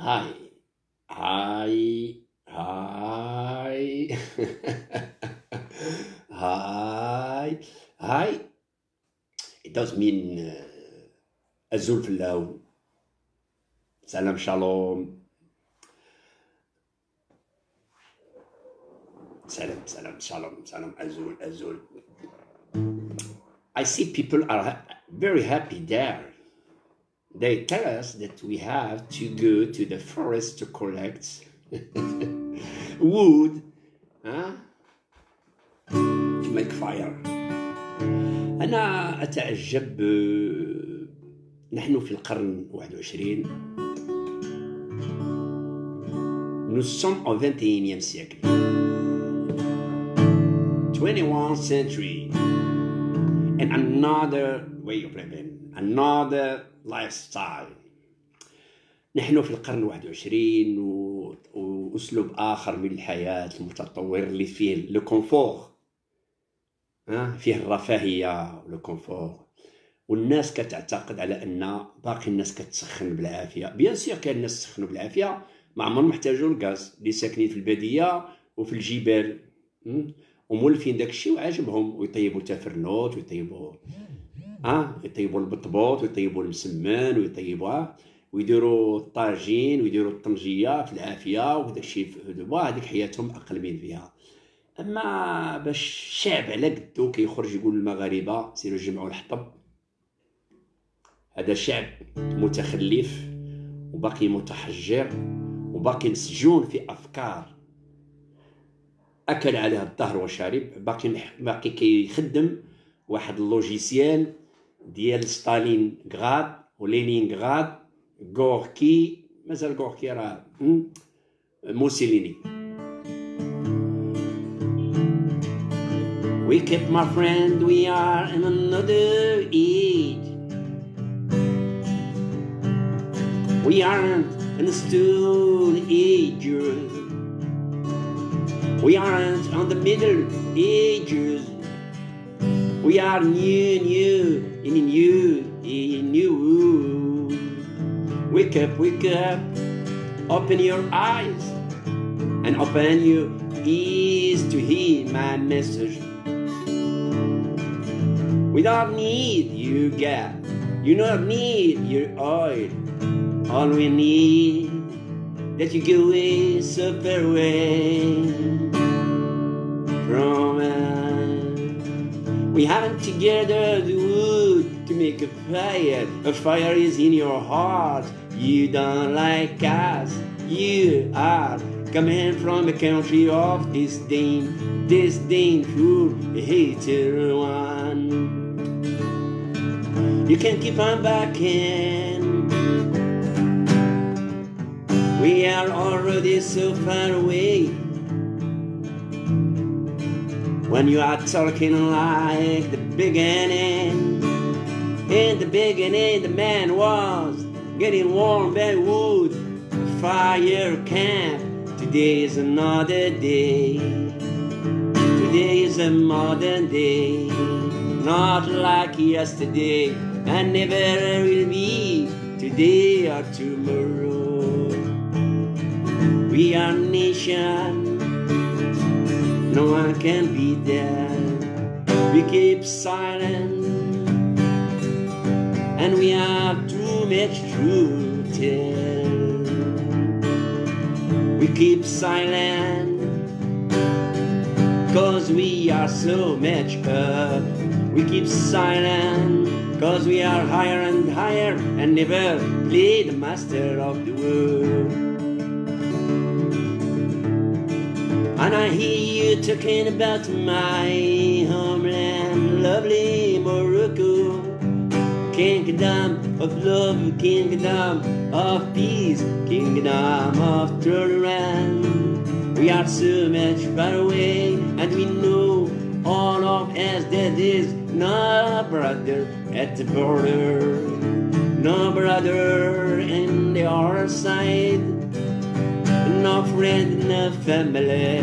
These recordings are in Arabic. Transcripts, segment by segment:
Hi. Hi. Hi. Hi. Hi. It does mean uh, Azul Flaw. Salam Shalom. Salam, salam, shalom, salam, azul, azul. I see people are ha very happy there They tell us that we have to go to the forest to collect wood huh? to make fire. أنا أتعجب آه، نحن في القرن 21 Nous sommes au 21e siècle. 21st century. And another way of living, another lifestyle. نحن في القرن 21 و... وأسلوب آخر من الحياة المتطور اللي فيه le confort فيه الرفاهية و le confort والناس كتعتقد على أن باقي الناس كتسخن بالعافية. bien sûr كاين الناس سخنوا بالعافية ما عمرهم احتاجوا الغاز. اللي ساكنين في البادية وفي الجبال? ومولفين داك الشيء وعاجبهم. ويطيبوا تفرنوت ويطيبوا آه يطيبوا البطبوط ويطيبوا المسمان ويطيبوا ويديروا الطاجين ويديروا الطنجية في العافية وداك الشيء في دابا هذيك حياتهم أقل من فيها. أما باش الشعب على قدو كيخرج يقول للمغاربه سيروا جمعوا الحطب. هذا شعب متخلف وباقي متحجر وباقي مسجون في أفكار. أكل عليها الدهر وشرب باقي باقي كيخدم واحد ال logiciel ديال ستالين غراد ولينين غراد غوركي مازال غوركي راه م? موسوليني Wake up, my friend, we are in another age. We aren't in the stone ages. We aren't on the middle ages. We are new, new, in a new, in new. Wake up, wake up, open your eyes and open your ears to hear my message. We don't need you gas, you don't need your oil. All we need that you go away so far away from us. We haven't together the a fire. A fire is in your heart. You don't like us. You are coming from a country of disdain, disdainful, hated one. You can keep on backing. We are already so far away. When you are talking like the beginning, in the beginning, the man was getting warm by wood, a fire camp. Today is another day. Today is a modern day, not like yesterday, and never will be today or tomorrow. We are nation, no one can be there. We keep silent, and we have too much truth to tell. We keep silent, cause we are so much up. We keep silent, cause we are higher and higher, and never play the master of the world. And I hear you talking about my homeland, lovely. Kingdom of love, kingdom of peace, kingdom of turnaround. We are so much far away, and we know all of us that is no brother at the border, no brother in the other side no friend, no family.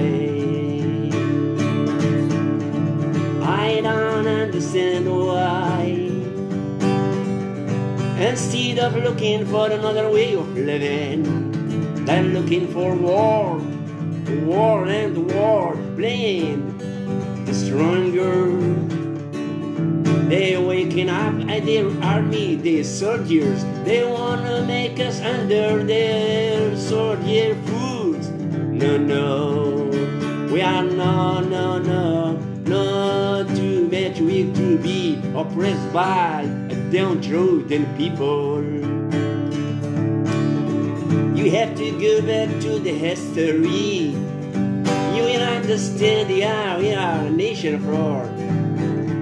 I don't understand why. Instead of looking for another way of living, They're looking for war, war and war, playing the stronger. They're waking up at their army, their soldiers. They wanna make us under their soldier foot. No, no, we are no, no, no, not too much weak to be oppressed by downtrodden people. You have to go back to the history. You will understand, are a nation for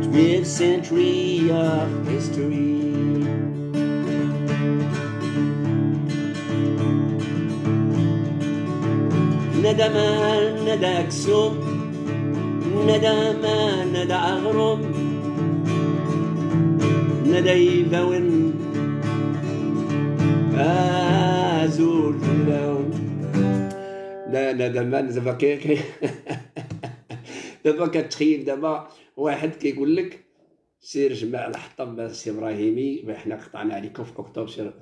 12th century of history. ندى ما ندى أكسوم ندى ما ندى أغرم يباون أزول في اللون لا لا دابا دابا كي دابا كتخيل دابا واحد كيقول لك سير جمع الحطب السي إبراهيمي حنا قطعنا عليكم في أكتوبر سير.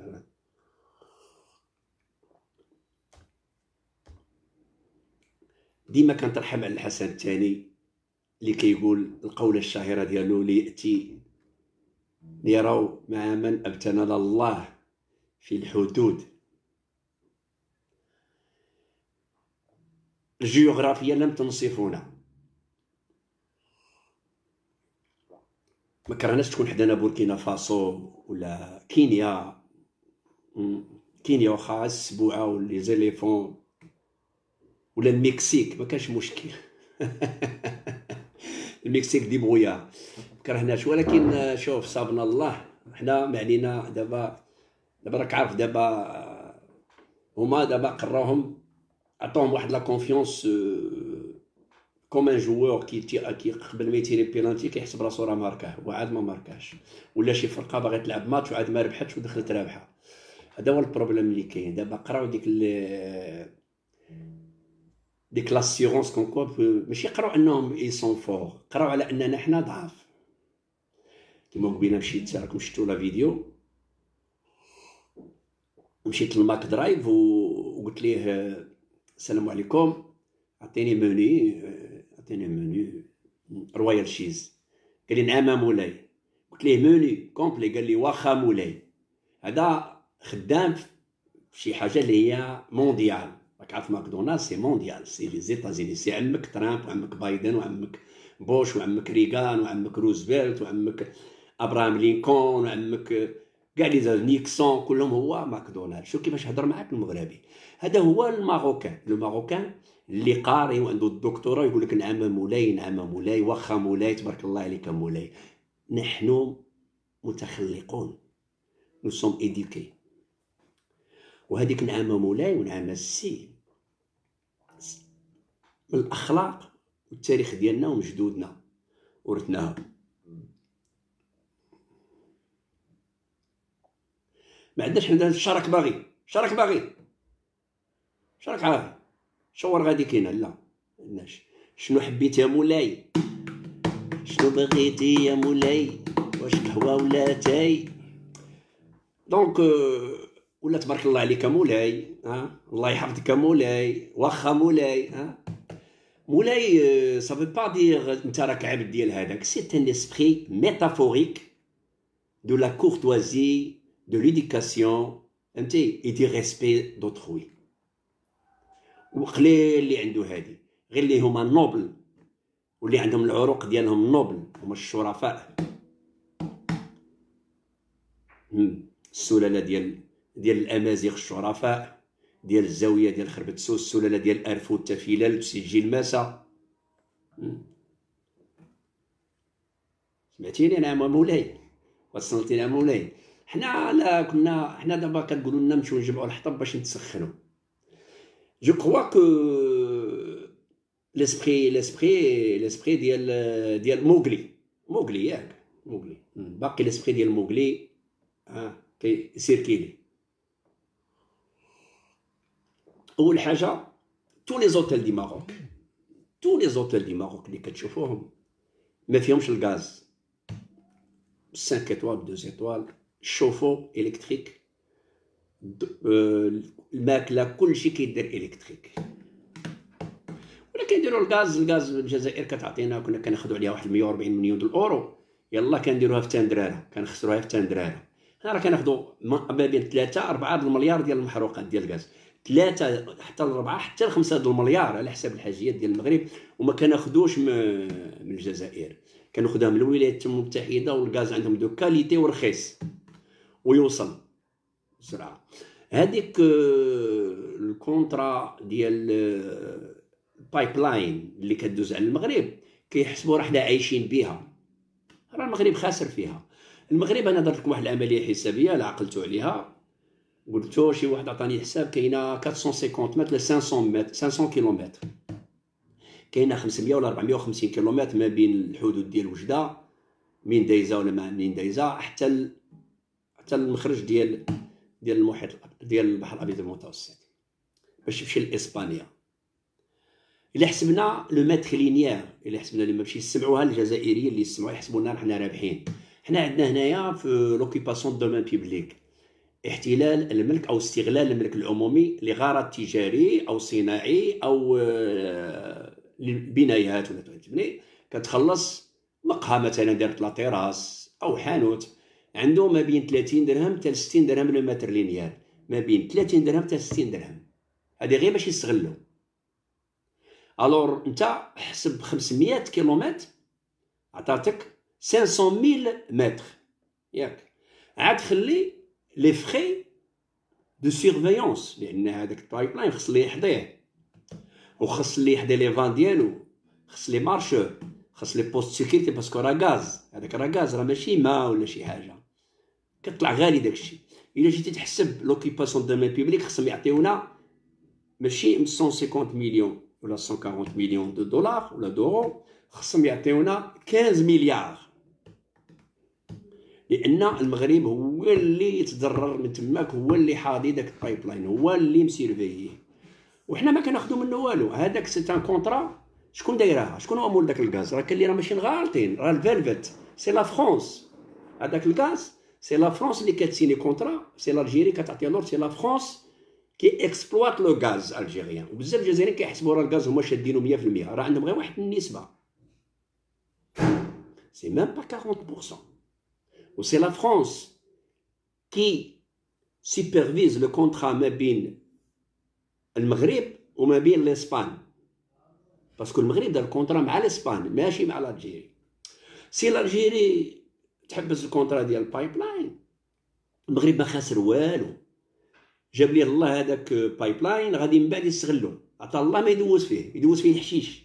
ديما كنترحم على الحسن الثاني اللي كيقول القولة الشهيرة ديالو ليأتي ليروا مع من أبتنى الله في الحدود. الجيوغرافيا لم تنصفنا ما كرهناش تكون حدانا بوركينا فاسو ولا كينيا. كينيا واخا السبوعة ولي زيليفون ولا المكسيك ما كانش مشكل. المكسيك دي بغويا كرهناش. ولكن شوف صابنا الله. حنا ما علينا دابا دابا راك عارف دابا هما دابا قراوهم عطوهم واحد لا كونفيونس كوم ان جوور كي كي قبل ما يتيري بيلانتي كيحسب راسو راه ماركاه وعاد ما ماركاش ولا شي فرقة باغي تلعب ماتش وعاد ما ربحتش ودخلت رابحة. هذا هو ال problème اللي كاين. دابا قراو ديك ديك l'assurance كون كوا ماشي قراو أنهم ils sont forts قراو على أننا حنا ضعاف. كيما قبيله مشيت راكم شفتوا la vidéo مشيت لل McDrive وقلت ليه السلام عليكم عطيني موني عطيني menu royal cheese قال لي نعم مولاي قلت ليه menu complet قال لي واخا مولاي هذا خدام في شي حاجة اللي هي mondial راك عارف ماكدونالدز c'est mondial c'est les États-Unis c'est عمك ترامب وعمك بايدن وعمك بوش وعمك ريغان وعمك روزفلت وعمك أبراهام لينكون وعمك كاع les Nixon كلهم هو ماكدونالد شوف كيفاش هضر معاك المغربي. هذا هو ال marocain. le marocain اللي قاري وعنده الدكتوراه يقول لك نعم مولاي نعم مولاي واخا مولاي تبارك الله عليك مولاي. نحن متخلقون. nous sommes éduqués وهذيك نعم مولاي ونعم السي. من الأخلاق والتاريخ ديالنا ومجدودنا. ورثناها. ما عندناش حنا الشرك باغي. شرك باغي. شرك عارف شور غادي كاينة لا عندناش. شنو حبيت يا مولاي؟ شنو بغيتي يا مولاي؟ واش قهوة ولا تاي؟ donc ولا تبارك الله عليك مولاي ها الله يحفظك مولاي واخا مولاي ها مولاي ça veut pas dire انت راك عبد ديال هذاك. c'est un esprit métaphorique de la courtoisie de l'éducation فهمتي et du respect d'autrui وقليل اللي عنده هادي. غير اللي هما نوبل واللي عندهم العروق ديالهم نوبل هما الشرفاء. السلالة ديال ديال الأمازيغ الشرفاء. ديال الزاوية ديال خربت سوس السلالة ديال ارفو التفيلال بسجي الماسا سمعتيني أنا مولاي وصلتيني مولاي حنا لا كنا حنا دابا كنقولوا لنا نمشيو نجمعوا الحطب باش نتسخنوا. je crois que l'esprit l'esprit l'esprit ديال ديال موغلي موغلي ياك موغلي باقي l'esprit ديال موغلي ها كيسيركيلي أول حاجة tous les hôtels du Maroc tous les hôtels du Maroc اللي كتشوفوهم ما فيهمش الغاز. 5 étoiles 2 étoiles chauffe-eau électrique الماكله كل شيء كيدير électrique ولا كيديروا الغاز الغاز الجزائر كتعطينا كنا كناخذوا عليها واحد 140 مليون الاورو يلا كنديروها في تندراره كنخسروها في تندراره حنا راه كناخذوا ما بين 3 4 المليار ديال المحروقات ديال الغاز ثلاثة حتى لربعة حتى لخمسة المليار على حساب الحاجيات ديال المغرب وما كناخذوش من الجزائر كناخذها من الولايات المتحدة والغاز عندهم de qualité ورخيص ويوصل بسرعة. هذيك آه، ال contrat ديال ال pipeline اللي كدوز على المغرب كيحسبوا راه حنا عايشين بها راه المغرب خاسر فيها. المغرب أنا درت لكم واحد العملية حسابية لا عقلتوا عليها. قلتو شي واحد عطاني الحساب كاينة 450 متر ل 500 متر 500 كيلومتر. كاينة 500 ولا 450 كيلومتر ما بين الحدود ديال وجدة من دايزه ولا ما من دايزه حتى. حتى المخرج ديال ديال المحيط ديال البحر الأبيض المتوسط باش تمشي لإسبانيا. إلا حسبنا le mètre linéaire إلا حسبنا اللي ماشي يسمعوها الجزائريين اللي يسمعوا يحسبوا لنا حنا رابحين. حنا عندنا هنايا في l'occupation domaine public احتلال الملك أو استغلال الملك العمومي لغرض تجاري أو صناعي أو آه، للبنايات ولا تبني. كتخلص مقهى مثلا دارت la terrasse أو حانوت. عنده ما بين 30 درهم حتى 60 درهم le mètre linéaire ما بين 30 درهم حتى 60 درهم. هذه غير باش يستغلوا. alors انت حسب 500 كيلومتر عطاتك 500 mille mètres. ياك. عاد خلي les frais de surveillance لأن هذاك ال pipeline خص ليه يحضيه وخص ليه يحضي les vannes ديالو. خص لي مارشو خص les postes sécurité parce que راه غاز هذاك راه غاز راه ماشي ماء ولا شي حاجة. كطلع غالي داكشي. إلا جيتي تحسب l'occupation domaine public خصهم يعطيونا ماشي 150 مليون ولا 140 مليون de dollars ولا d'euros خصهم يعطيونا 15 مليار. لأن المغرب هو اللي يتضرر من تماك هو اللي حاضي داك ال pipeline هو اللي مسيرفيه. وحنا ما كناخذو منه والو. هذاك c'est un contrat شكون دايرها؟ شكون هو مول داك الغاز؟ راه كاين اللي راه ماشيين غالطين. راه الفيلفيت. c'est la France هذاك الغاز c'est la France اللي كتسيني contrat c'est l'Algérie كتعطي alors c'est la France qui exploite le gaz algérien وبزاف الجزائريين كيحسبوا راه الغاز هما شادينو 100% راه عندهم غير واحد النسبة c'est même pas 40% c'est la France qui supervise le contrat ما بين المغرب وما بين l'Espagne. parce que المغرب دار ال contrat مع الاسبان ماشي مع l'Algérie si l'Algérie تحبس ال contrat ديال ال pipeline. المغرب ما خاسر والو. جاب لي الله هذاك pipeline غادي من بعد يستغلو. عطا الله ما يدوز فيه يدوز فيه الحشيش.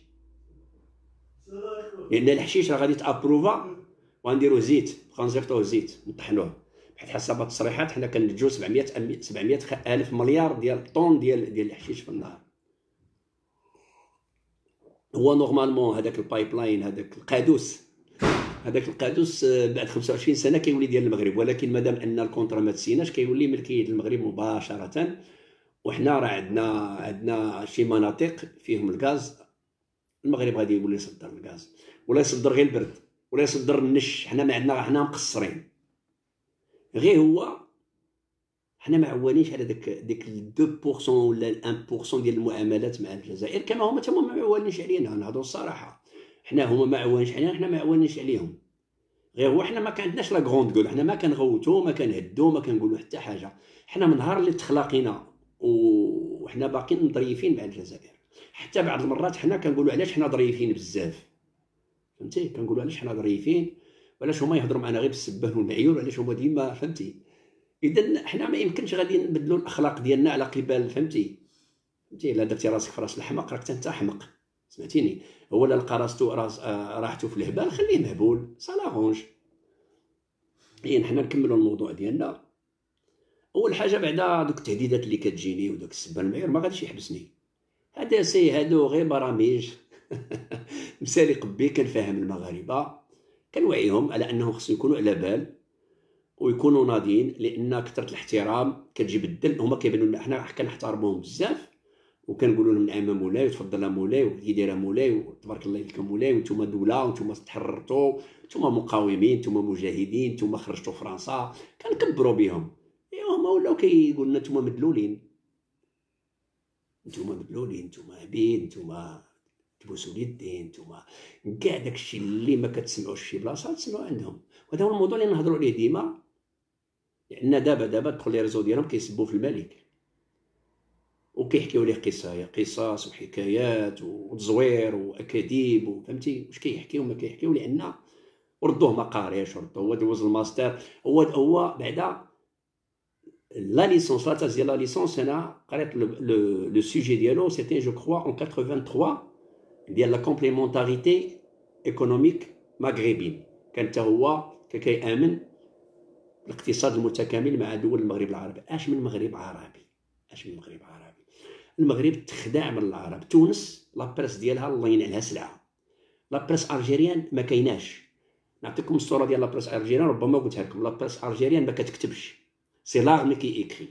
لأن الحشيش راه غادي تأبروفا وغنديرو زيت غنزيفطوه زيت نطحنوه. بحيث حسب التصريحات حنا كنتجو 700 700 ألف مليار ديال طون ديال ديال الحشيش في النهار. هو normalement هذاك ال pipeline هذاك القادوس. هذاك القادوس آه، بعد 25 سنة كيولي ديال المغرب. ولكن مادام أن ال contrat ما تسيناش كيولي ملكية المغرب مباشرة. وحنا راه عندنا عندنا شي مناطق فيهم الغاز. المغرب غادي يولي يصدر الغاز. ولا يصدر غير البرد. ولا يصدر النش. حنا ما عندنا حنا مقصرين. غير هو حنا ما عوانينش على داك ديك 2% ولا 1% ديال المعاملات مع الجزائر. كما هما تما ما عوانينش علينا. نهضروا الصراحة. حنا هما ما عوانينش علينا حنا ما عوانينش عليهم. غير هو حنا ما كعندناش لا غروند كول حنا ما كنغوتو ما كنهدو ما كنقولوا حتى حاجة. حنا من نهار اللي تخلقينا وحنا باقيين ظريفين مع الجزائر. حتى بعض المرات حنا كنقولوا علاش حنا ظريفين بزاف. فهمتي؟ كنقولوا علاش حنا ظريفين وعلاش هما يهضروا معنا غير بالسبان والمعيور؟ وعلاش هما ديما فهمتي؟ اذا حنا ما يمكنش غادي نبدلوا الأخلاق ديالنا على قبال فهمتي؟ فهمتي؟ الا درتي راسك في راس الحمق راك انت حمق سمعتيني؟ هو لا لقى راسو راس آه راحتو في الهبال خليه مهبول سالاغونج إي حنا نكملوا الموضوع ديالنا. أول حاجة بعدا دوك التهديدات اللي كتجيني ودوك السبان المعيور ما غاديش يحبسني. هذا سي هادو غير برامج. مسالي قبي كنفهم المغاربة. كنوعيهم على انهم خصهم يكونوا على بال ويكونوا ناضيين لأن كثرة الاحترام كتجيب الدل هما كيبانوا لنا حنا كنحترموهم بزاف. وكنقولوا لهم نعم مولاي وتفضل مولاي وكي دايره مولاي وتبارك الله عليكم مولاي وأنتم دوله وأنتم تحررتوا أنتم مقاومين أنتم مجاهدين أنتم خرجتوا فرنسا. كنكبروا بهم. هما ولاو كيقول لنا نتوما مدلولين. نتوما مدلولين نتوما عبيد نتوما تبوسوا اليدين نتوما كاع داكشي اللي ما كتسمعوش شي بلاصة تسمعوا عندهم. وهذا هو الموضوع اللي نهضروا عليه ديما. لأن دابا دابا تدخل les réseaux ديالهم كيسبوا في الملك. وكيحكيو ليه قصايا قصص وحكايات وتزوير واكاذيب فهمتي؟ واش كيحكيو ما كيحكيو؟ لأن وردوه ما قاريش وردوه. هو دوز الماستر هو هو بعدا la licence la thèse ديال la licence أنا قريت le sujet ديالو c'était je crois en 83 ديال la complémentarité économique maghrébine كان حتى هو كيامن الاقتصاد المتكامل مع دول المغرب العربي. أش من مغرب عربي؟ أش من مغرب عربي؟ المغرب تخدع من العرب. تونس la presse ديالها الله ينعلها سلعة. la presse algérienne ما كايناش. نعطيكم الصورة ديال la presse algérienne ربما قلتها لكم. la presse algérienne ما كتكتبش. c'est l'armée qui écrit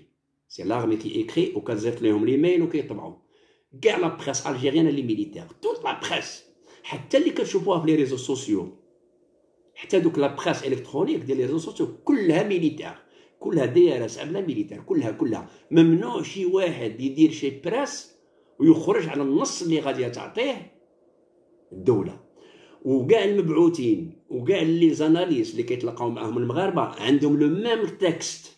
c'est l'armée qui écrit وكتزيف لهم les mails وكيطبعوا كاع la presse algérienne اللي militaire toute la presse حتى اللي كتشوفوها في les réseaux sociaux حتى دوك la presse électronique ديال les réseaux sociaux كلها militaire كلها دايره سابله militaire كلها كلها. ممنوع شي واحد يدير شي presse ويخرج على النص اللي غادي تعطيه الدولة. وكاع المبعوثين وكاع les analystes اللي كيتلاقاو معاهم المغاربة عندهم le même texte.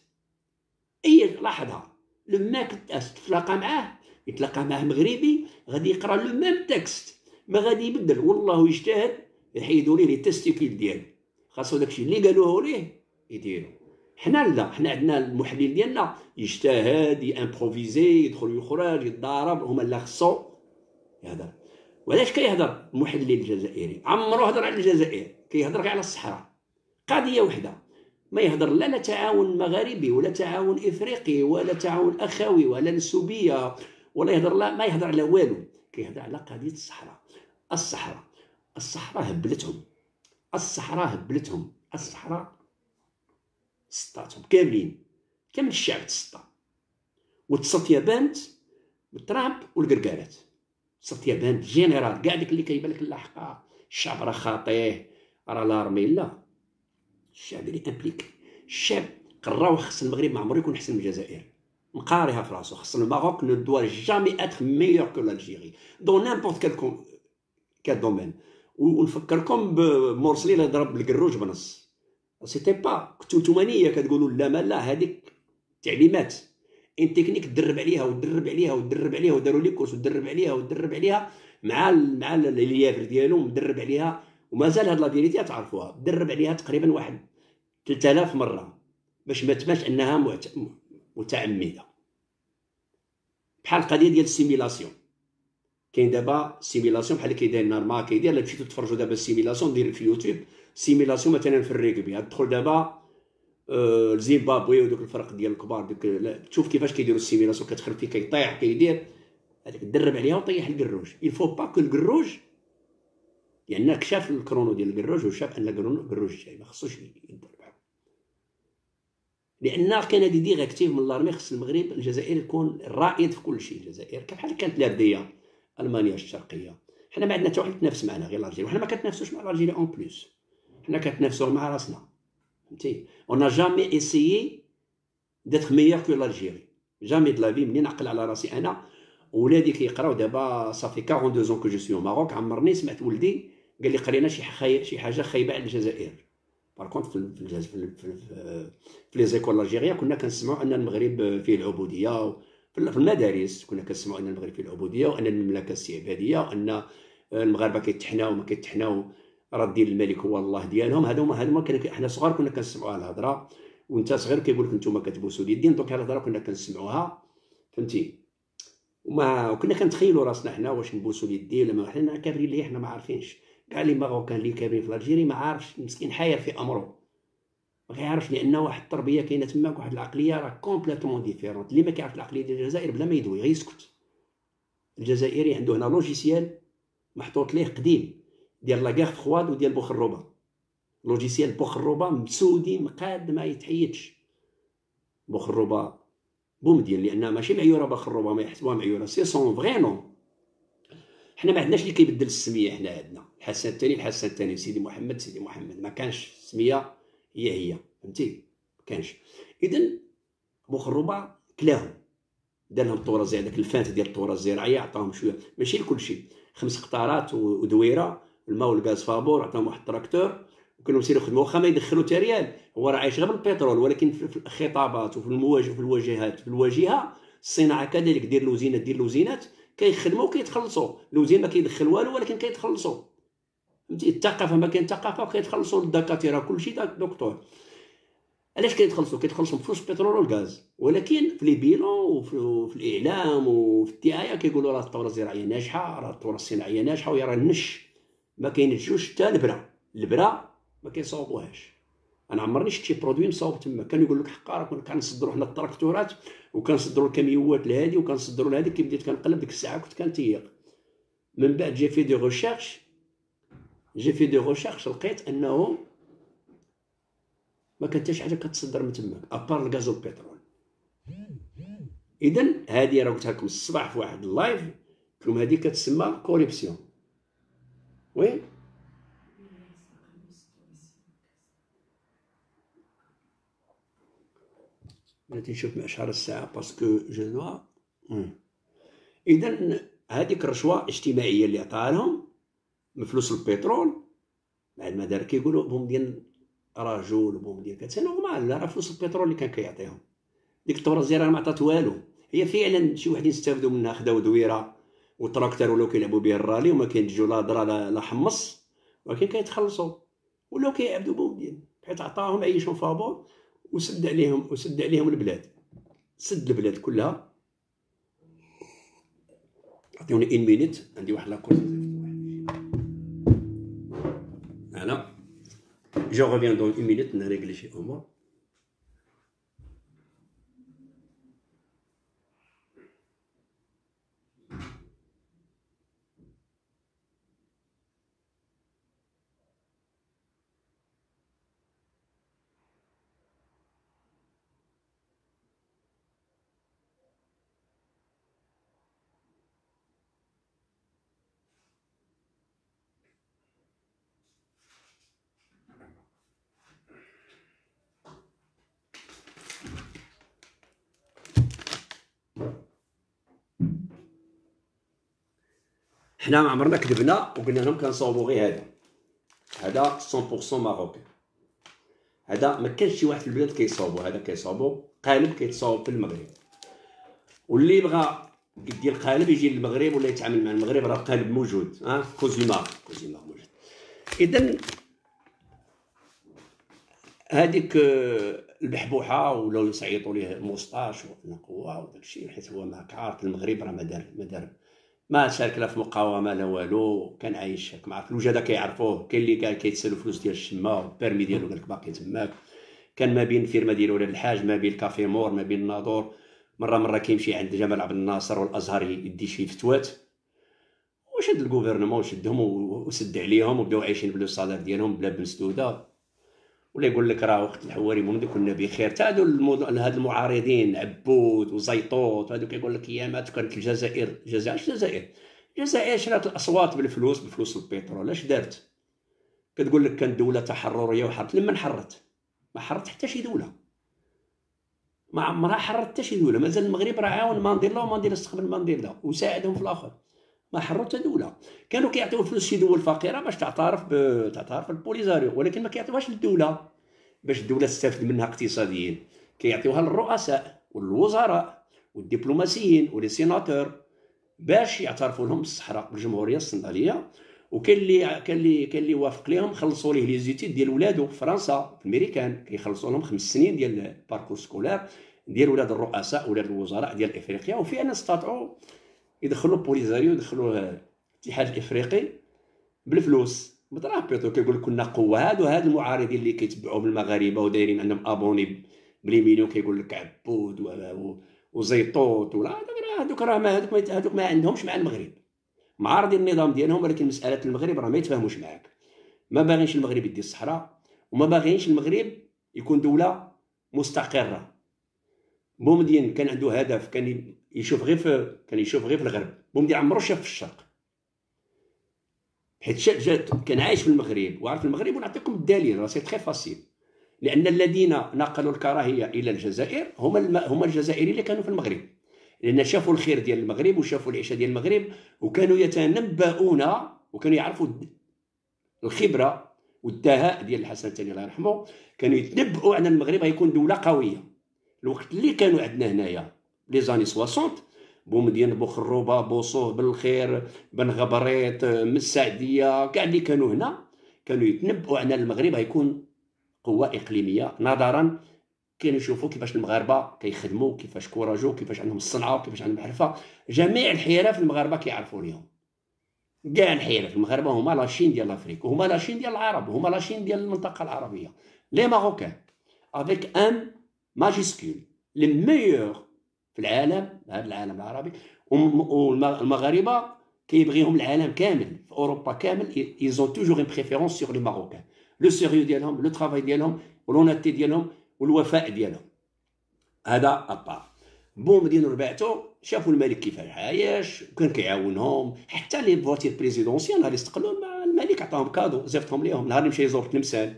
اي لاحظها. le même تتلاقى معاه يتلاقى معاه مغربي غادي يقرا le même texte. ما غادي يبدل والله يجتهد يحيدوا ليه les testicules ديالو. خاصو داكشي اللي قالوه ليه يديرو. حنا لا حنا عندنا المحلل ديالنا يجتهد ي improviser يدخل يخرج يتضارب هما لا خصو يهضر. وعلاش كيهضر المحلل الجزائري؟ عمرو هضر على الجزائر كيهضر غير على الصحراء. قضية وحدة ما يهضر لا تعاون مغاربي ولا تعاون إفريقي ولا تعاون أخوي ولا نسوبيه ولا يهضر لا ما يهضر على والو. كيهضر على قضية الصحراء. الصحراء الصحراء هبلتهم. الصحراء هبلتهم. الصحراء سطاتهم كاملين كامل الشعب تسطى وتصطيا بانت بالترامب والقرقارات تصطيا بانت جينيرال كاع داك اللي كيبان لك لاحقه الشعب راه خاطيه راه لارمي لا. الشعب اللي امبليك الشعب قراو خص المغرب ما عمرو يكون احسن من الجزائر. مقاريها في راسو. خص الماروك نو دوا جامي اتر ميور كو لالجيري. دون نيمبورت كال كال دومين ونفكركم بمورسلي اللي ضرب بالكروج بنص. سيتي با كنتو نتوما نيه كتقولوا لا ما لا هذيك تعليمات une technique تدرب عليها وتدرب عليها وتدرب عليها وداروا les courses وتدرب عليها وتدرب عليها مع مع ال lièvre ديالو مدرب عليها ومازال هاد la vérité تعرفوها درب عليها تقريبا واحد 3000 مره باش ما تبانش انها متعمده بحال القضية ديال ال simulation كاين دابا simulation بحال كيداير نيمار كيدير الا مشيتو تفرجوا دابا ال simulation دير في يوتيوب. simulation مثلا في الريكبي تدخل دابا آه زيمبابوي ودوك الفرق ديال الكبار دوك تشوف كيفاش كيديروا ال simulation كتخرب فيه كيطيح كيدير. هذاك درب عليها وطيح الكروج il faut pas que الكروج لأن كشاف ال chrono ديال الكروج وشاف أن الكروج جاي ما خصوش يدرب لأن كان هذه directive من l'armée خص المغرب الجزائر يكون الرائد في كل شيء الجزائر. بحال كانت la RDA ألمانيا الشرقية. حنا ما عندنا حتى واحد يتنافس معنا غير l'Algérie وحنا ما كنتنافسوش مع l'Algérie en plus حنا كنتنافسوا مع راسنا. فهمتي؟ on a jamais essayé d'être meilleur que l'Algérie jamais de la vie منين نعقل على راسي أنا؟ ولادي كيقراو دابا صافي 42 ans que je suis au Maroc عمرني سمعت ولدي قال لي قرينا شي حاجة شي حاجة خايبة على الجزائر. par contre في في في, في, les écoles algériennes كنا كنسمعوا أن المغرب فيه العبودية في المدارس. كنا كنسمعوا أن المغرب فيه العبودية وأن المملكة استعباديه وأن المغاربة كيتحناو وما كيتحناو. راه الملك هو الله ديالهم هادو هما هادو كنا حنا صغار كنا كنسمعوها الهضرة. وانت صغير كيقول لك نتوما كتبوسوا اليدين donc الهضرة كنا كنسمعوها. فهمتي؟ وما وكنا كنتخيلوا راسنا حنا واش نبوسوا اليدين ولا حنا كابرين ليه؟ حنا ما عارفينش. كاع les Marocains اللي كابرين في l'Algérie ما عارفش. مسكين حاير في امره ما كيعرفش لأن واحد التربية كاينة تماك واحد العقلية راه complètement différente اللي ما كيعرف العقلية ديال الجزائر بلا ما يدوي غير يسكت. الجزائري عنده هنا logiciel محطوط ليه قديم ديال la guerre froide وديال بوخروبا logiciel بوخروبا مسودي مقاد ما يتحيدش. بوخروبا بومدين لأن ماشي معيورة بوخروبا ما يحسبوها معيورة. c'est son vrai nom حنا ما عندناش اللي كيبدل السمية حنا عندنا. الحسن الثاني الحسن الثاني. سيدي محمد سيدي محمد. ما كانش سمية هي هي فهمتي؟ كانش. اذا بوخروبا كلاهم. دار لهم الثورة زي هذاك الفانت ديال الثورة الزراعية عطاهم شوية. ماشي لكل شيء. خمس هكتارات ودويرة الماء والغاز فابور عطاهم واحد التراكتور. وكانوا يسيروا يخدموا. واخا ما يدخلوا تا ريال هو راه عايش غير بالبترول ولكن في الخطابات وفي المواجهه في الواجهات. في الواجهة الصناعة كذلك دير لوزينات دير لوزينات كيخدموا وكيتخلصوا. l'usine ما كيدخل والو ولكن كيتخلصوا. الثقافه ما كاين ثقافه وكيتخلصوا للدكاترة كلشي دكتور علاش كيتخلصوا كيتخلصوا بفلوس البترول والغاز. ولكن في les bilans وفي الإعلام وفي الدعايه كيقولوا راه الثوره الزراعية ناجحة راه الثوره الصناعية ناجحة ويا راه النش ما كاينش حتى البرا. البرا ما كيصاوبوهاش. أنا عمرني شفت شي produit مصاوب تما. كانوا يقول لك حقا راه كنصدروا حنا التراكتورات وكنصدروا الكاميوات لهادي وكنصدروا لهادي كي بديت كنقلب ديك الساعة كنت كنتيق من بعد j'ai fait des recherches j'ai fait des recherches لقيت أنه ما كان حتى شي حاجة كتصدر من تما à part الغاز والبترول اذا هذه راه قلتها لكم الصباح في واحد ال live قلت لهم هذه كتسمى corruption oui؟ بلاتي نشوف معشار الساعة parce que je dois اذا هذيك الرشوة الاجتماعية اللي عطاها لهم من فلوس البترول بعد ما دار كيقولوا بهم ديال رجل بهم ديال كذا نورمال راه فلوس البترول اللي كان كيعطيهم. ديك الثوره الزراعيه ما عطات والو. هي فعلا شي وحدين استافدوا منها خداو دويرة وتراكتور ولاو كيلعبوا به الرالي وما كينتجوا لا درا لا حمص ولكن كيتخلصوا. ولاو كيعبدوا بهم ديال حيت عطاهم عيشهم فابور وسد عليهم وسد عليهم البلاد. سد البلاد كلها. عطيوني une minute. عندي واحد l'accord je reviens dans une minute ن régler شي امور حنا ما عمرنا كذبنا وقلنا لهم كنصوبوا غير هذا. هذا 100% ماروكي هذا ما كانش شي واحد في البلاد كيصوبوا هذا كيصوبوا قالب كيتصاوب في المغرب. واللي بغى يدير قالب يجي للمغرب ولا يتعامل مع المغرب راه قالب موجود ها كوزيما كوزيما موجود. اذا هذيك البحبوحة ولاو يصيطوا ليه موسطاش وقوه وداك الشيء حيت هو ما عارف المغرب راه ما دار ما دار ما شارك لا في مقاومة لا والو. كان عايش كما عرفت الوجاده كيعرفوه. كاين اللي كان كيتسالو فلوس ديال الشما البيرمي ديالو قال لك باقي تماك. كان ما بين الفيرما ديالو ولا الحاج ما بين كافي مور ما بين الناظور. مرة مرة كيمشي عند جمال عبد الناصر والأزهر يدي شي فتوات. وشد الجوفرنمون وشدهم وسد عليهم وبداو عايشين بلو الصالير ديالهم بلا بنسدودة. ولا يقول لك راه وقت الحواري منذ كنا بخير. تا هادو الموضوع هاد المعارضين عبود وزيطوط هادو كيقول لك ايامات كانت الجزائر الجزائر اش الجزائر؟ الجزائر شرات الأصوات بالفلوس بفلوس البترول. اش دارت؟ كتقول لك كانت دولة تحررية وحرت. لما حرت ما حرت حتى شي دولة. ما عمرها حرت حتى شي دولة. مازال المغرب راه عاون مانديلا ومانديلا استقبل مانديلا وساعدهم في الآخر. ما حتى دوله كانوا كيعطيو فلوس شي دول فقيرة باش تعترف. تعترف بالبوليساريو ولكن ما كيعطيوهاش للدولة باش الدولة تستافد منها اقتصاديا. كيعطيوها للرؤساء والوزراء والدبلوماسيين و les sénateurs باش يعترفوا لهم بالصحراء بالجمهورية الصنداليه وكاين اللي كان اللي كان اللي وافق لهم خلصوا ليه les études ديال ولادو في فرنسا في الميريكان كيخلصوا لهم خمس سنين ديال parcours scolaire ديال ولاد الرؤساء ولاد الوزراء ديال إفريقيا. وفعلا استطاعوا يدخلوا بوليساريو يدخلوا الاتحاد الإفريقي بالفلوس. مترابطو كيقول لك كنا قوة. هادو هاد المعارضين اللي كيتبعوا بالمغاربه ودايرين عندهم أبوني بلي مليون كيقول لك عبود وزيطوط ولا هادوك راه ما هادوك هادوك ما عندهمش مع المغرب. معارضين النظام ديالهم ولكن مسألة المغرب راه ما يتفاهموش معاك. ما باغينش المغرب يدي الصحراء وما باغينش المغرب يكون دولة مستقرة. بومدين كان عنده هدف كان يشوف غير في كان يشوف غير في الغرب. بومدين عمرو شاف في الشرق. حيت كان عايش في المغرب وعارف المغرب ونعطيكم الدليل راه c'est très facile لأن الذين نقلوا الكراهية إلى الجزائر هما هما الجزائريين اللي كانوا في المغرب. لأن شافوا الخير ديال المغرب وشافوا العيشه ديال المغرب وكانوا يتنبؤون وكانوا يعرفوا الخبرة والدهاء ديال الحسن الثاني الله يرحمه. كانوا يتنبؤوا أن المغرب غيكون دولة قوية. الوقت اللي كانوا عندنا هنايا les années 60 بومدين بوخروبه بوصوه بالخير بن غبريط مسعديه كاع اللي كانوا هنا كانوا يتنبؤوا أن المغرب غيكون قوة إقليمية. نظرا كانوا يشوفوا كيفاش المغاربة كيخدموا كيفاش courageux كيفاش عندهم الصنعة وكيفاش عندهم الحرفة. جميع الحرايف المغاربة كيعرفوا ليهم كاع الحرايف المغاربة هما la Chine ديال l'Afrique وهما la Chine ديال العرب وهما la Chine ديال المنطقة العربية. les Marocains avec un majuscule les meilleurs في العالم هذا العالم العربي والمغاربة كيبغيهم العالم كامل في أوروبا كامل ils ont toujours une préférence sur les Marocains le sérieux ديالهم le travail ديالهم و l'honnêteté ديالهم والوفاء ديالهم هذا à part بون مدينة ربعتو شافوا الملك كيفاش عايش وكان كيعاونهم حتى les voitures présidentielles نهار استقلوا الملك عطاهم cadeau زيفتهم ليهم نهار اللي مشى يزور تلمسان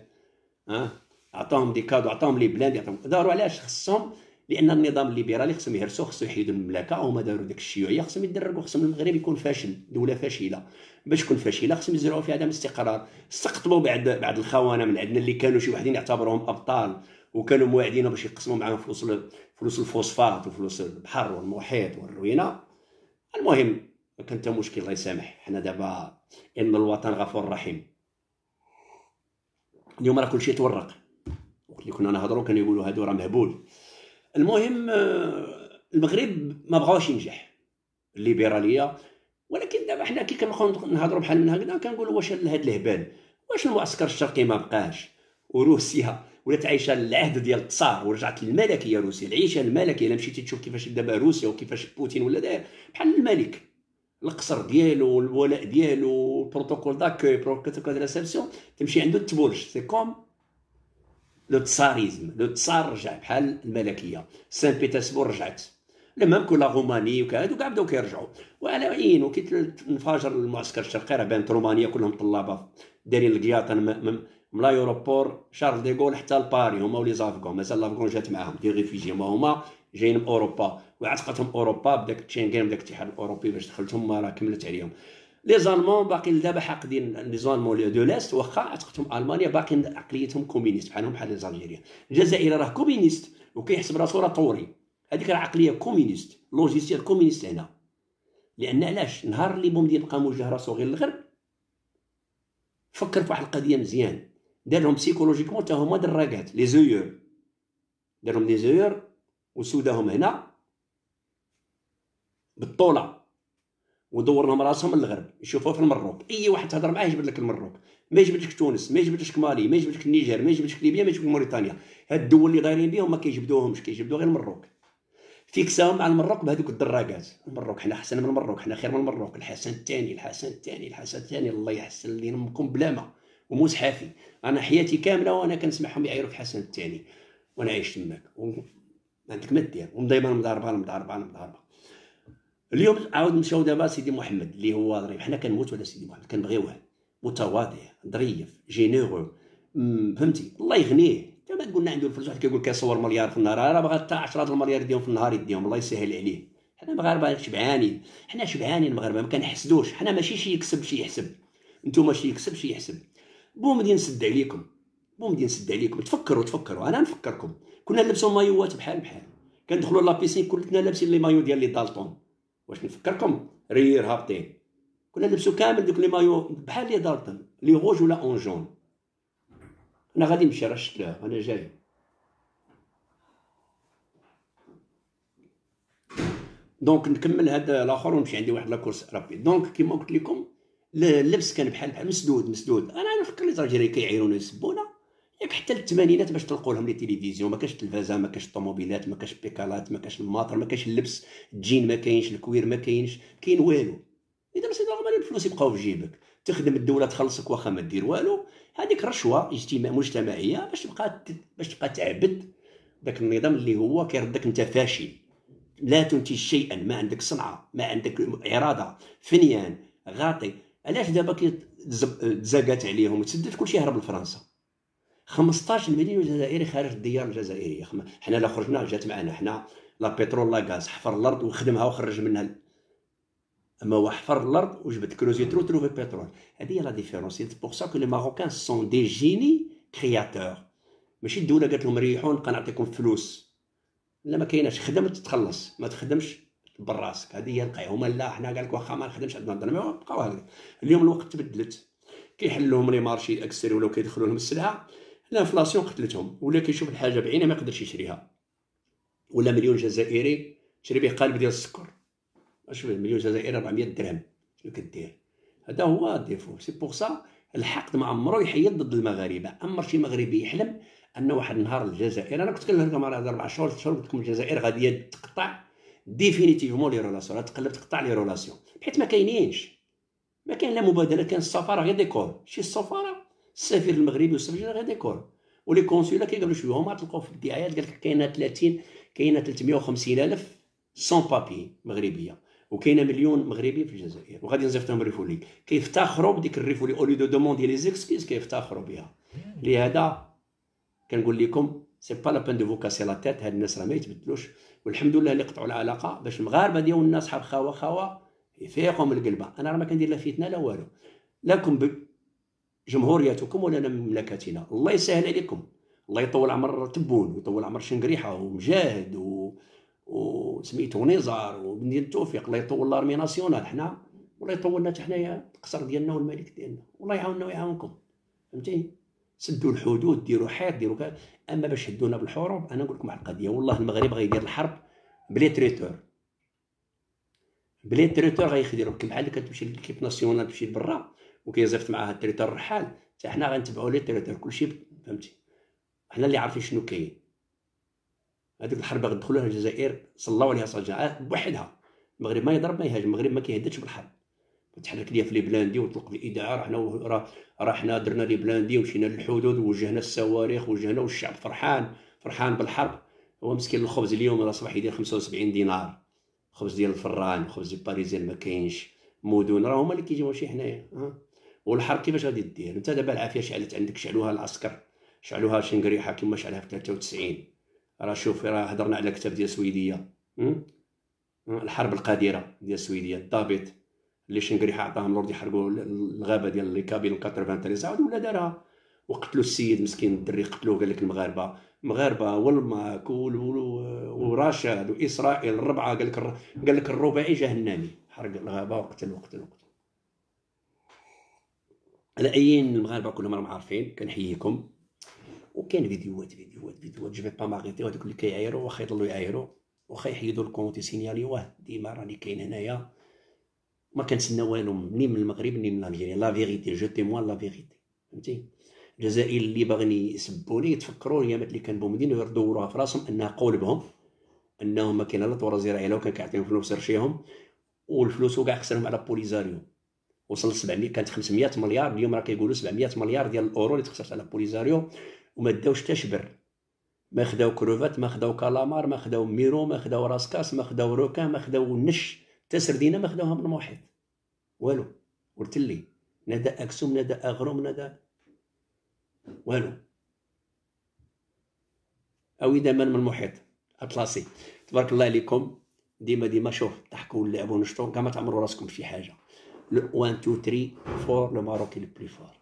ها؟ عطاهم des cadeaux عطاهم les plans عطاهم داروا علاش خصهم لأن النظام الليبرالي خصهم يهرسوا خصهم يحيدوا المملكة هما داروا ديك الشيوعيه خصهم يدرجوا خصهم المغرب يكون فاشل دولة فاشلة. باش تكون فاشلة خصهم يزرعوا في عدم الاستقرار استقطبوا بعد بعد الخونه من عندنا اللي كانوا شي وحدين يعتبروهم أبطال وكانوا موعدين باش يقسموا معاهم فلوس فلوس الفوسفات وفلوس البحر والمحيط والروينة. المهم كان حتى مشكل الله يسامح. حنا دابا إن الوطن غفور رحيم. اليوم راه كلشي تورق وقت اللي كنا نهضروا كانوا يقولوا هادو راه مهبول. المهم آه، المغرب ما بغاوش ينجح الليبرالية. ولكن دابا حنا كي كنبقاو نهضروا بحال من هكذا كنقولوا واش هاد الهبال؟ واش المعسكر الشرقي ما بقاش؟ وروسيا ولات عايشة العهد ديال التصار ورجعت للملكية روسيا العيشة الملكية. الا مشيتي تشوف كيفاش دابا روسيا وكيفاش بوتين ولا داير بحال الملك. القصر ديالو الولاء ديالو البروتوكول داك بروتوكول ريسبسيون تمشي عنده تبولج سي كوم لو تساريزم لو تسار رجع بحال الملكية. سان بيترسبور رجعت. لما كل روماني وكذا كاع بداو كيرجعوا. وعلى عين وكي تنفجر المعسكر الشرقي راه بانت رومانيا كلهم طلابة. دايرين القياطه من لايروبور شارل ديغول حتى لباري هما ولي زافكون مازال لافكون جات معاهم دي ريفيجي. هما هما جايين من أوروبا. وعتقتهم أوروبا بداك Schengen بداك الاتحاد الأوروبي باش دخلتهم راه كملت عليهم. les Allemands باقيين دابا حاقدين les Allemands de l'Est واخا عتقتهم ألمانيا باقيين عقليتهم communiste بحالهم بحال les Algériens الجزائر راه communiste وكيحسب راسو راه طوري. هذيك راه عقلية communiste logiciel communiste هنا. لأن علاش؟ نهار اللي بومدين بقى موجه راسو غير الغرب فكر في واحد القضية مزيان. دار لهم psychologiquement حتى هما دراكات les œillères. دارهم لي زويور وسوداهم هنا بالطولة. ودور لهم راسهم للغرب يشوفوا في المروك أي واحد تهضر معاه يجبد لك المروك ما يجبدلكش تونس ما يجبدلكش مالي ما يجبدلك النيجر ما يجبدلك ليبيا ما يجبدلك موريتانيا. هاد الدول اللي دايرين بهم ما كيجبدوهمش كيجبدوا غير المروك. فيكساهم مع المروك بهذوك الدراكات. المروك حنا أحسن من المروك حنا خير من المروك. الحسن الثاني الحسن الثاني الحسن الثاني الله يحسن لينا امكم بلا ما. ومزحفي أنا حياتي كاملة وأنا كنسمعهم يعيروا في حسن الثاني. وأنا عايش تماك. و... عندك ما دير. مضاربة المضاربه المضاربه اليوم عاود مشاو دابا سيدي محمد اللي هو ظريف. حنا كنموت ولا سيدي محمد؟ كنبغيوه. متواضع ظريف جينيرو. فهمتي؟ الله يغنيه. كما قلنا عنده الفلوس واحد كيقول كيصور مليار في النهار. راه باغا حتى 10 المليار يديهم في النهار يديهم. الله يسهل عليه. حنا مغاربة شبعانين. حنا شبعانين المغاربة ما كنحسدوش. حنا ماشي شي يكسب شي يحسب. نتوما شي يكسب شي يحسب. بومدين سد عليكم. بومدين سد عليكم. تفكروا تفكروا. أنا نفكركم. كنا نلبسوا maillotات بحال بحال. كندخلوا la piscine كلنا لابسين les maillots ديال les Dalton واش نفكركم؟ رير هابطين. كنا نلبسوا كامل دوك les maillots بحال les Dalton les rouges ولا en jaune. أنا غادي نمشي راه شتلاه أنا جاي. donc نكمل هذا الآخر ونمشي عندي واحد la course rapide donc كيما قلت لكم اللبس كان بحال بحال مسدود مسدود. أنا نفكر les Algériens كيعيرونا يسبونا ياك حتى الثمانينات باش تلقوا لهم les télévisions ما كاش التلفازه ما كاش الطوموبيلات ما كاش البيكالات ما كاش الماطر ما كاش اللبس الجين ما كاينش ال cuir ما كاينش كاين والو. إذا سيدي الغماري الفلوس يبقاو في جيبك. تخدم الدولة تخلصك واخا ما دير والو. هذيك رشوة اجتماع مجتمعية باش تبقى باش تبقى تعبد داك النظام اللي هو كيردك أنت فاشل. لا تنتج شيئا. ما عندك صنعة ما عندك إرادة. fainéant raté. علاش دابا كي تزقات عليهم وتسدت كلشي هرب لفرنسا؟ 15 مليون جزائري خارج الديار الجزائرية. حنا لا خرجنا جات معنا حنا. لا بترول لا غاز. حفر الأرض وخدمها وخرج منها. أما هو حفر الأرض وجبد creusé trou trouvé pétrole. هذه هي la différence. c'est pour ça que les Marocains sont des génies créateurs ماشي الدولة قالت لهم ريحوا نبقى نعطيكم فلوس. لا ما كايناش. خدم تتخلص ما تخدمش براسك. هذه هي القضية هما لا حنا قال لك واخا ما نخدمش عندنا الدرهم بقاو هكذا. اليوم الوقت تبدلت. كيحل لهم les marchés أكسري ولاو كيدخلوا لهم السلعة. ال inflation قتلتهم ولا كيشوف الحاجة بعينه ما يقدرش يشريها. ولا مليون جزائري شري به قالب ديال السكر. اش مليون جزائري 400 درهم شنو كدير؟ هذا هو ال défaut. c'est pour ça الحقد ما عمرو يحيد ضد المغاربة. عمر شي مغربي يحلم أن واحد النهار الجزائر أنا كنت كنهضر لكم على أربع شهور شهور قلت لكم الجزائر غادي تقطع définitivement les relations تقلب تقطع les relations حيت ما كاينينش. ما كاين لا مبادلة كان السفارة غير ديكور شي السفارة السفير المغربي والسفير غير ديكور و les consulats كيقولوا شوية هما تلقاو في الدعايات قال لك كاينة 30 كاينة 350 ألف sans-papiers مغربية وكاينة مليون مغربي في الجزائر. وغادي نزيفتهم refoulés. كيفتخروا بديك ال refoulés au lieu de demander les excuses كيفتخروا بها. لهذا كنقول لكم c'est pas la peine de vous casser la tête هاد الناس راه ما يتبدلوش. والحمد لله اللي قطعوا العلاقة باش المغاربة ديال الناس حاب خاوة خاوة يفيقوا من القلبة. أنا راه ما كندير لا فتنة لا والو. لكم بجمهوريتكم ولا مملكتنا الله يسهل عليكم. الله يطول عمر تبون ويطول عمر شنقريحة ومجاهد و وسميتو نزار وبن التوفيق. الله يطول l'armée nationale حنا والله يطولنا حتى حنايا القصر ديالنا والملك ديالنا. والله يعاوننا ويعاونكم. فهمتي؟ سدوا الحدود ديروا حيط ديروا كذا أما باش هدونا بالحروب أنا نقول لكم على القضية. والله المغرب غيدير الحرب ب les traiteurs. ب les traiteurs غيخدموا بحال اللي كتمشي l'équipe nationale تمشي لبرا وكيزيفط معاها ال traiteur الرحال. حتى حنا غنتبعوا les traiteurs كلشي فهمتي؟ حنا اللي عارفين شنو كاين. هذيك الحرب غندخلوها الجزائر صلى الله عليه وسلم بوحدها. المغرب ما يضرب ما يهاجم المغرب ما كيهددش بالحرب. تحرك ليا في les blindés وطلق الاذاعه رحنا راه حنا درنا les blindés ومشينا للحدود ووجهنا الصواريخ ووجهنا والشعب فرحان فرحان بالحرب. هو مسكين الخبز اليوم راه صباح يدير 75 دينار. خبز ديال الفران خبز ديال parisienne ما كاينش. مدن راه هما اللي كيجيو ماشي حنايا والحرب كيفاش غادي دير؟ انت دابا العافية شعلت عندك شعلوها العسكر شعلوها شنقريحه كما شعلها في 93 راه شوف راه هضرنا على كتاب ديال السويديه الحرب القذرة ديال السويديه الضابط اللي شنقريحه عطاهم l'ordre يحرقوا الغابة ديال les Kabyles 93 عاود ولا دارها. وقتلوا السيد مسكين الدري قتلوه قال لك المغاربة. مغاربة والماك ورشاد وإسرائيل الربعة قال لك قال لك الرباعي جهنمي. حرق الغابة وقتل وقتل وقتل على ايين المغاربه كلهم راهم عارفين كنحييكم. وكاين فيديوهات فيديوهات فيديوهات. je vais pas m'arrêter هذوك اللي كيعايروا واخا يضلوا يعايروا. واخا يحيدوا ال compte يسينياليوه ديما راني كاين هنايا. ما كنتسنى والو ni من المغرب ni من الجزائر la vérité je témoigne la vérité فهمتي؟ الجزائر اللي باغيين يسبوني يتفكروا الايامات اللي كان بومدين يدوروها في راسهم أنها قولبهم. أنهم ما كاين لا ثورة زراعية وكان كيعطيهم فلوس رشيهم. والفلوس وكاع خسرهم على بوليزاريو. وصل 700 كانت 500 مليار اليوم راه كيقولوا 700 مليار ديال الأورو اللي تخسرت على بوليزاريو وما داوش حتى شبر ما خداو كروفات ما خداو كالامار ما خداو ميرو ما خداو راسكاس ما خداو روكان ما خداو نش حتى سردينة ما خداوها من المحيط. والو ورتلي نادا أكسوم نادا أغروم نادا والو. أو إذا من المحيط أطلسي. تبارك الله عليكم. ديما ديما شوف ضحكوا ولعبوا ونشطوا كاع ما تعمروا راسكم بشي حاجة. لو 1 2 3 4 لو ماروكي لو بلي فور